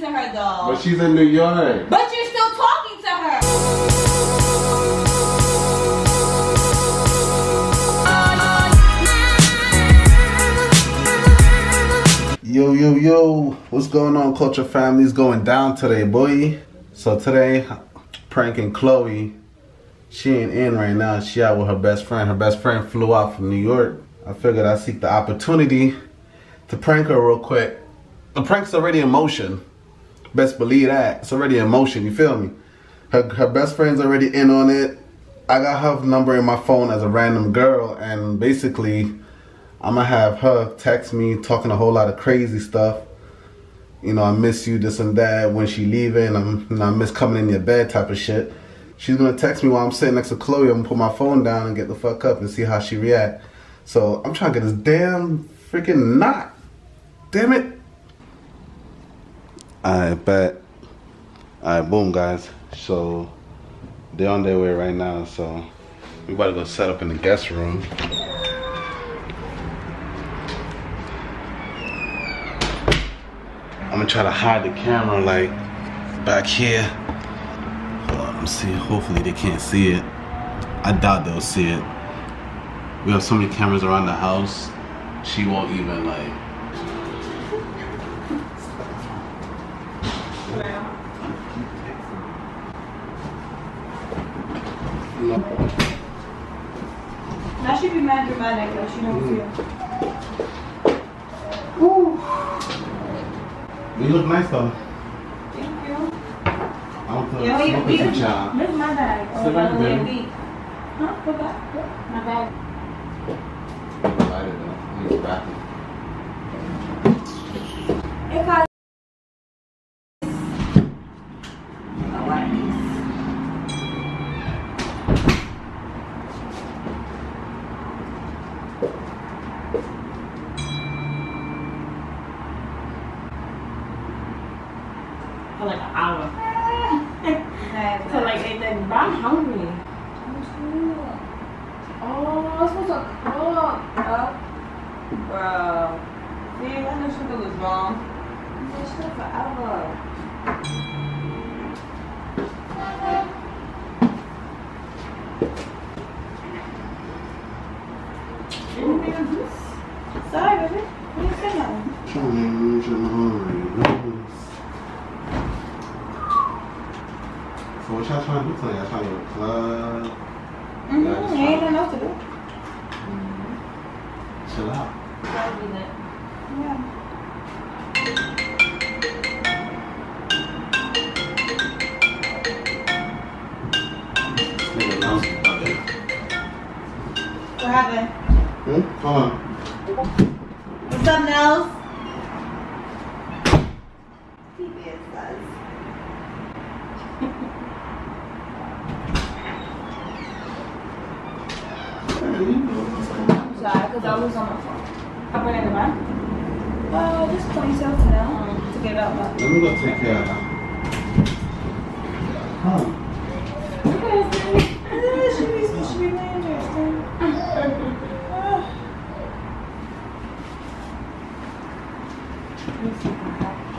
talking to her though. But she's in New York. But you're still talking to her. Yo, yo, yo, what's going on, Culture Family's going down today, boy. So today, pranking Chloe. She ain't in right now. She out with her best friend. Her best friend flew out from New York. I figured I'd seek the opportunity to prank her real quick. The prank's already in motion. Best believe that. It's already in motion, you feel me? Her, her best friend's already in on it. I got her number in my phone as a random girl, and basically, I'm gonna have her text me talking a whole lot of crazy stuff. You know, I miss you, this and that. When she leaving, I'm, I miss coming in your bed, type of shit. She's gonna text me while I'm sitting next to Chloe. I'm gonna put my phone down and get the fuck up and see how she react. So I'm trying to get this damn freaking knot. Damn it. I bet. Alright, boom, guys. So they're on their way right now. So we about to go set up in the guest room. I'm gonna try to hide the camera like back here. Me see. Hopefully they can't see it. I doubt they'll see it. We have so many cameras around the house. She won't even like. Now she be mad dramatic, like she don't feel. You look nice though. Thank you. I don't feel Yeah, like you, smoking you, some child. Where's my bag? Oh, Sit by right the way, beat. Huh? What bag? My bag. Light it though. I need to wrap it. It For like an hour. Till like 8 But I'm hungry. Oh, I'm supposed to cook. Up. Bro. See, I knew sugar was wrong. This shit forever. Anything on this? Sorry, baby. What are you saying? Change and hurry. So what y'all trying to do today? Y'all trying to go to the club? Mm-hmm. You ain't got enough to do. Chill out. That'll be lit. Yeah. Nigga announced about it. What happened? Hmm? Hold on. What's up, Nels? I'm sorry, because I was on my phone. I bring it to mine? Uh, just point yourself to now to get out my. Let me go take care of her. Huh? Okay, should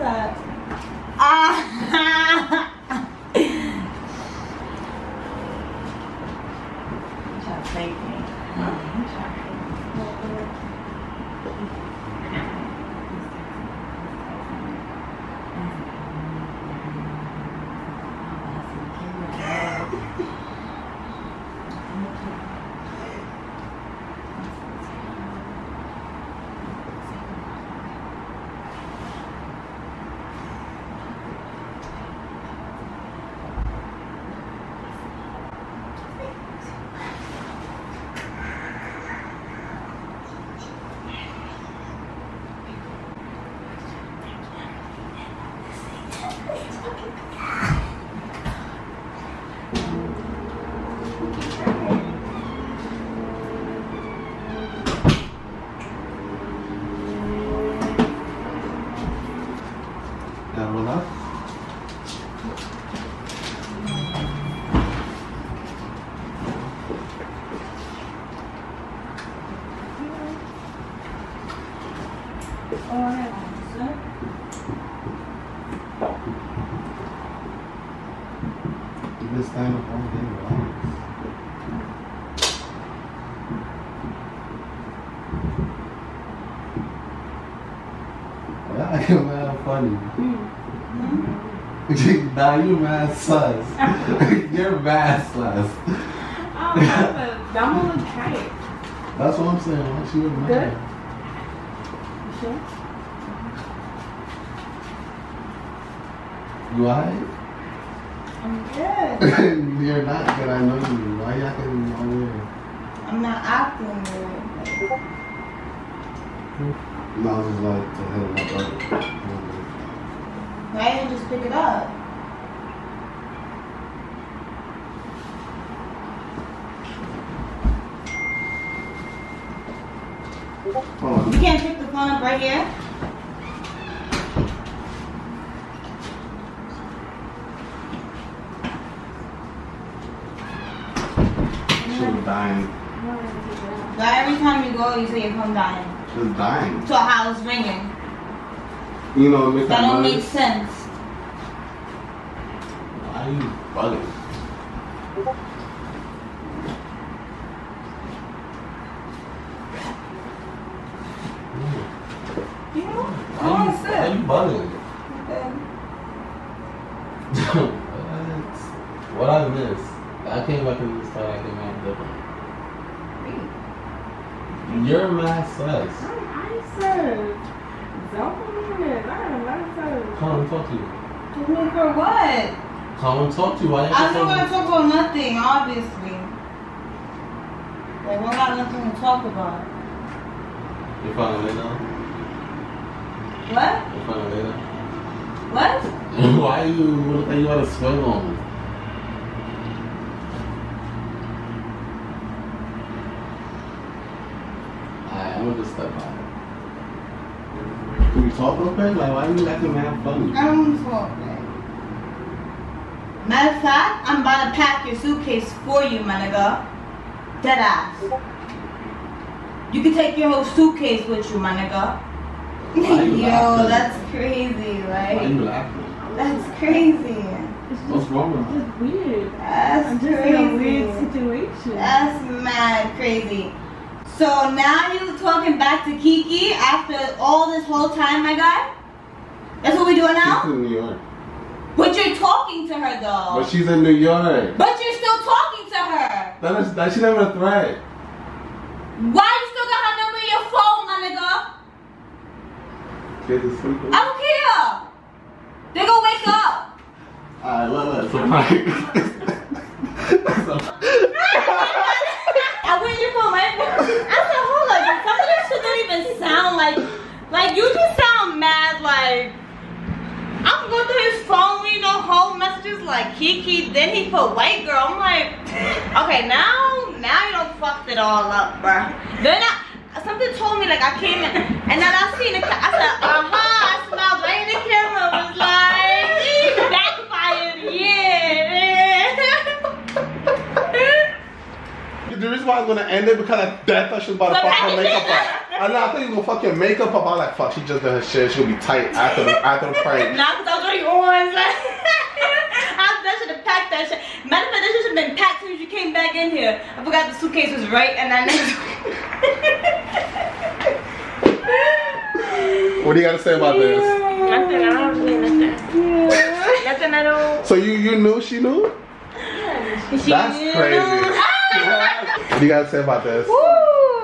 that? that will up. This time of funny? Hmm. nah, you mad sus. You're mad sus. Oh, that's a dumb little tight. That's what I'm saying. Why she was mad? Good. You sure? Mm-hmm. You alright? I'm good. You're not good. I know you. Why y'all acting all weird? I'm not acting weird. No, I was just like to hit him up. Why didn't you just pick it up? You can't pick the phone up right here. Dying. But every time you go, you say your phone dying. Was dying. So how it's ringing. You know, it makes That that don't noise. make sense. Why are you bugging? You know? Why you, to why sit. you bugging? Okay. what I missed? I came back in this time. I came out different. You're mad sus. I said, don't believe it. I am not said. Come and talk to you. Me for what? Come and talk to you. Why you I'm not acting gonna talk about nothing, obviously. Like, we got nothing to talk about. You finally lay down? What? You finally lay down? What? Why you look like you want to swing on me? Alright, I'm gonna just step out. Can we talk real quick? Like, why you acting mad funny? I don't want to talk, man. Matter of fact, I'm about to pack your suitcase for you, my nigga. Dead ass. You can take your whole suitcase with you, my nigga. Why you Yo, laughing? that's crazy, Why right? you laughing? That's crazy. What's wrong with It's her? weird. That's I'm just crazy. in a weird situation. That's mad crazy. So now you talking back to Kiki after all this whole time, my guy? That's what we doing now? She's now? in New York. But you're talking to her though. But she's in New York. But you're still talking to her. That is, that she's never a threat. Why you still got her number in your phone, my nigga? Kids are sleeping. I don't care. They gonna wake up. I Alright, look, look. So my. I went your phone, my phone. I said, hold up, some of this shit don't even sound like, like you just sound mad. Like I'm going through his phone, you know, messages like Kiki. Then he put white girl. I'm like, okay, now, now you don't fucked it all up, bruh. Then I. Something told me like I came in and then I seen it. I said, uh-huh, I smiled right in the camera, was like, backfired, yeah. The reason why I'm gonna end it because I, I thought she was about to fuck her makeup up. I know, I thought you was gonna fuck your makeup up. I was like, fuck, she just did her shit. She'll be tight after the after the prank. Nah, cause I was already on. Like, I that should have packed that shit. Matter of fact, that shit should have been packed as soon as you came back in here. I forgot the suitcase was right, and I What do you gotta say about this? Nothing. I don't really nothing. Nothing at all. So you you knew she knew? That's crazy. what do you gotta say about this? Woo!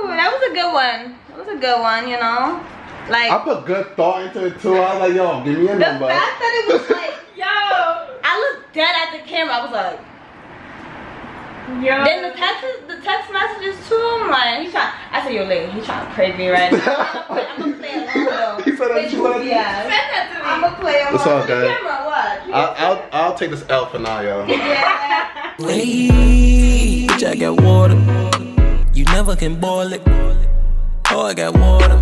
That was a good one. That was a good one. You know, like I put good thought into it too. I was like, yo, give me a the number. fact that it was like, yo, I looked dead at the camera. I was like. Yo. Then the text, the text messages to him, like he trying. I said, "Yo, lady, he trying to prank me right now." I'm gonna play along though. He said that to you, like- Yeah, that to me. I'm gonna play along. It's all to the good. camera, what? I'll, I'll I'll take this L for now, yo. Yeah. Bleach, I got water. You never can boil it. Oh, I got water.